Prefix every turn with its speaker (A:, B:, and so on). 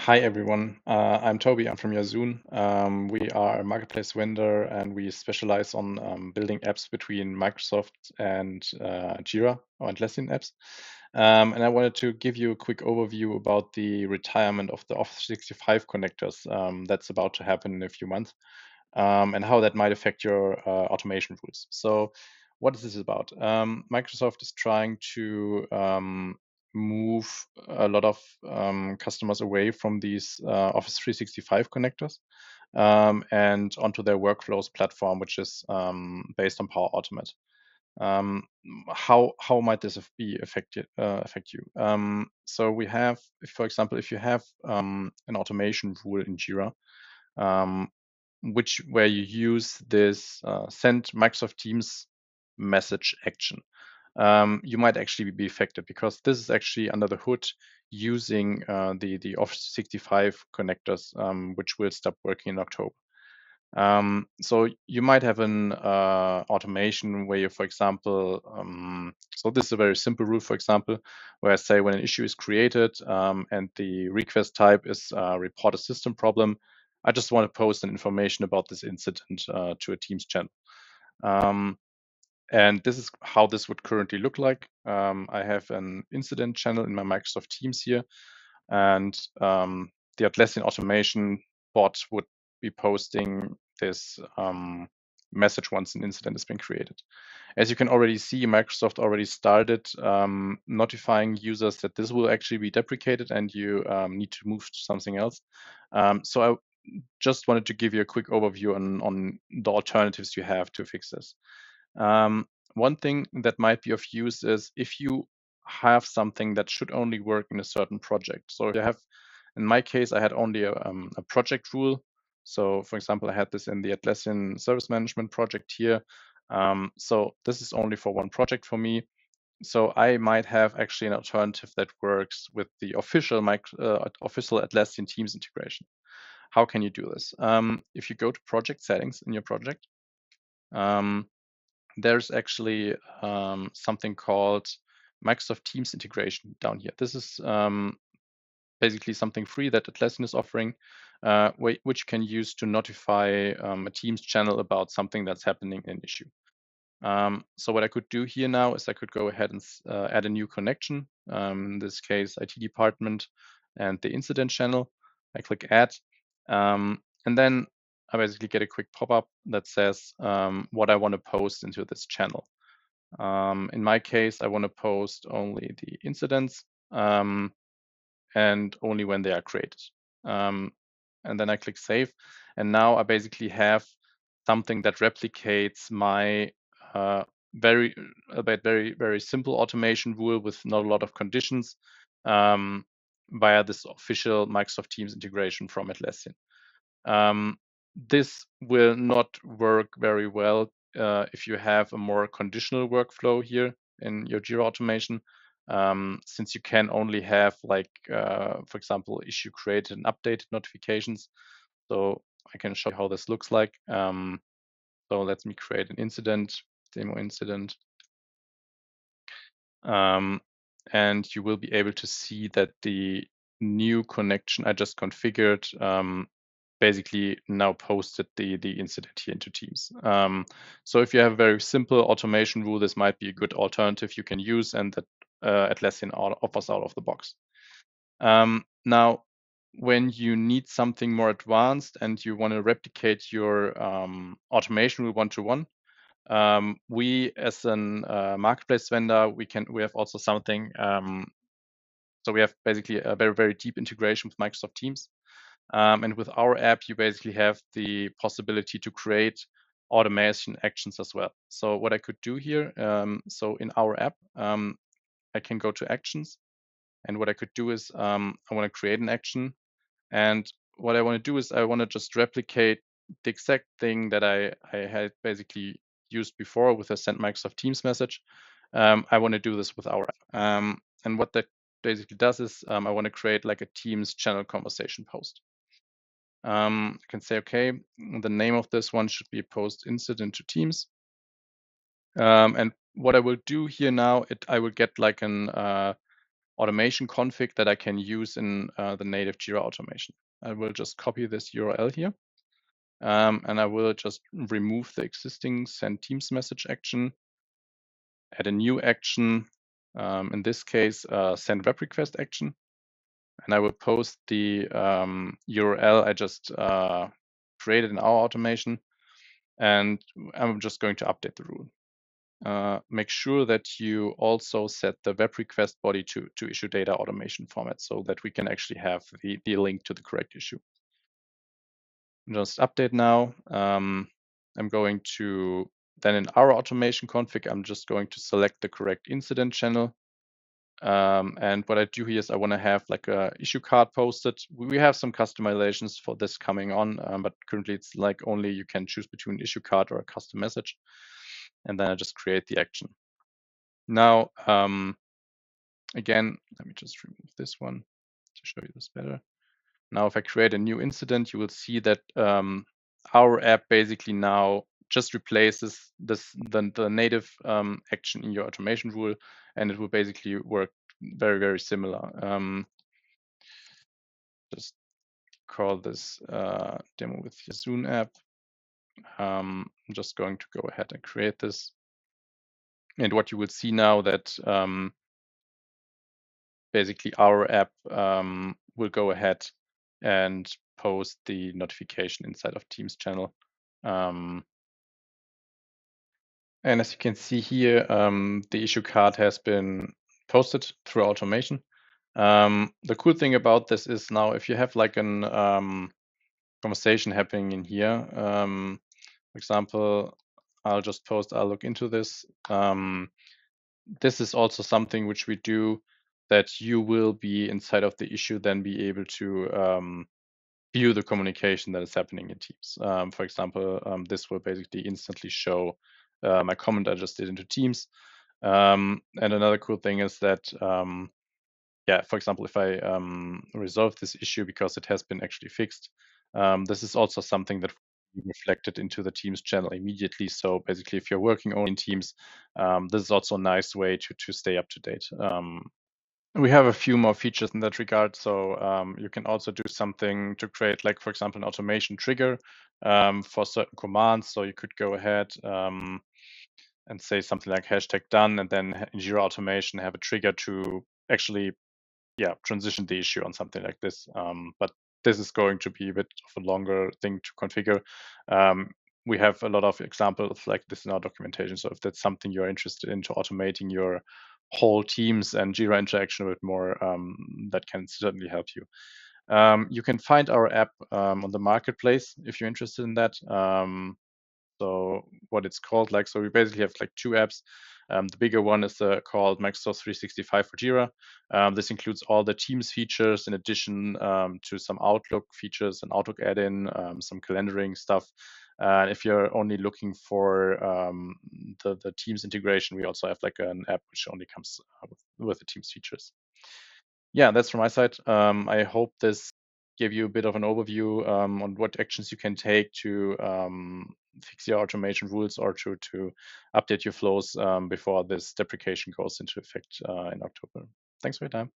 A: Hi everyone, uh, I'm Toby. I'm from yasoon. Um, we are a marketplace vendor and we specialize on um, building apps between Microsoft and uh, Jira or Atlassian apps. Um, and I wanted to give you a quick overview about the retirement of the Office 365 connectors um, that's about to happen in a few months um, and how that might affect your uh, automation rules. So, what is this about? Um, Microsoft is trying to move a lot of um, customers away from these uh, Office 365 connectors um, and onto their workflows platform, which is um, based on Power Automate. Um, how how might this be affect you, uh, affect you? Um, so we have, for example, if you have um, an automation rule in Jira, which where you use this uh, send Microsoft Teams message action um, you might actually be affected because this is actually under the hood using uh, the, the Office 65 connectors, um, which will stop working in October. Um, so you might have an uh, automation where you, for example, um, so this is a very simple rule, for example, where I say when an issue is created um, and the request type is uh, report a system problem, I just want to post an information about this incident uh, to a Teams channel. And this is how this would currently look like. Um, I have an incident channel in my Microsoft Teams here, and um, the Atlassian automation bot would be posting this um, message once an incident has been created. As you can already see, Microsoft already started um, notifying users that this will actually be deprecated and you um, need to move to something else. Um, so I just wanted to give you a quick overview on, on the alternatives you have to fix this. Um, one thing that might be of use is if you have something that should only work in a certain project. So you have, in my case, I had only a, um, a project rule. So for example, I had this in the Atlassian service management project here. Um, so this is only for one project for me. So I might have actually an alternative that works with the official uh, official Atlassian Teams integration. How can you do this? Um, if you go to project settings in your project, um, there's actually um, something called Microsoft Teams integration down here. This is um, basically something free that Atlassian is offering, uh, which you can use to notify um, a Teams channel about something that's happening in issue. Um, so what I could do here now is I could go ahead and uh, add a new connection, um, in this case, IT department and the incident channel. I click add, um, and then I basically get a quick pop-up that says um, what I want to post into this channel. Um, in my case, I want to post only the incidents um, and only when they are created. Um, and then I click save. And now I basically have something that replicates my uh, very, very, very simple automation rule with not a lot of conditions um, via this official Microsoft Teams integration from Atlassian. Um, this will not work very well uh, if you have a more conditional workflow here in your Jira automation, um, since you can only have like, uh, for example, issue created and updated notifications. So I can show you how this looks like. Um, so let me create an incident, demo incident. Um, and you will be able to see that the new connection I just configured um, basically now posted the the incident here into Teams. Um, so if you have a very simple automation rule, this might be a good alternative you can use and that uh, Atlassian offers out of the box. Um, now, when you need something more advanced and you want to replicate your um, automation rule one-to-one, um, we as a uh, marketplace vendor, we can we have also something. Um, so we have basically a very very deep integration with Microsoft Teams. Um, and with our app, you basically have the possibility to create automation actions as well. So what I could do here, um, so in our app, um, I can go to actions. And what I could do is um, I want to create an action. And what I want to do is I want to just replicate the exact thing that I, I had basically used before with a send Microsoft Teams message. Um, I want to do this with our app. Um, and what that basically does is I want to create like a Teams channel conversation post um, I can say, okay, the name of this one should be post incident to Teams. Um, and what I will do here now, it I will get like an uh, automation config that I can use in uh, the native Jira automation. I will just copy this URL here. Um, and I will just remove the existing send teams message action, add a new action, um, in this case, uh, send web request action. And I will post the um, URL I just uh, created in our automation. And I'm just going to update the rule. Uh, make sure that you also set the web request body to, to issue data automation format so that we can actually have the, the link to the correct issue. Just update now. Um, I'm going to, then in our automation config, I'm just going to select the correct incident channel. Um, and what I do here is I want to have like a issue card posted. We have some customizations for this coming on, um, but currently it's like only you can choose between issue card or a custom message and then I just create the action. Now, um, again, let me just remove this one to show you this better. Now, if I create a new incident, you will see that um, our app basically now just replaces this the, the native um, action in your automation rule, and it will basically work very, very similar. Um, just call this uh, demo with yasoon app. Um, I'm just going to go ahead and create this. And what you will see now that um, basically our app um, will go ahead and post the notification inside of Teams channel. Um, and as you can see here, um, the issue card has been posted through automation. Um, the cool thing about this is now if you have like an um, conversation happening in here, um, for example, I'll just post, I'll look into this. Um, this is also something which we do that you will be inside of the issue, then be able to um, view the communication that is happening in Teams. Um, for example, this will basically instantly show uh, my comment I just did into Teams. Um, and another cool thing is that, um, yeah, for example, if I um, resolve this issue because it has been actually fixed, this is also something that reflected into the Teams channel immediately. So basically, if you're working in Teams, um, this is also a nice way to to stay up to date. Um, we have a few more features in that regard. So um, you can also do something to create, like for example, an automation trigger um, for certain commands. So you could go ahead um, and say something like hashtag done, and then in Jira automation have a trigger to actually, yeah, transition the issue on something like this. Um, but this is going to be a bit of a longer thing to configure. Um, we have a lot of examples like this in our documentation. So if that's something you're interested in to automating your whole teams and Jira interaction a bit more, um, that can certainly help you. Um, you can find our app um, on the marketplace if you're interested in that. Um, so what it's called, like, so we basically have like two apps. Um, the bigger one is uh, called Microsoft 365 for Jira. Um, this includes all the Teams features in addition um, to some Outlook features, an Outlook add-in, um, some calendaring stuff. And if you're only looking for um, the, the Teams integration, we also have like an app which only comes uh, with, with the Teams features. Yeah, that's from my side. Um, I hope this gave you a bit of an overview um, on what actions you can take to um, fix your automation rules or to to update your flows um, before this deprecation goes into effect uh, in October. Thanks for your time.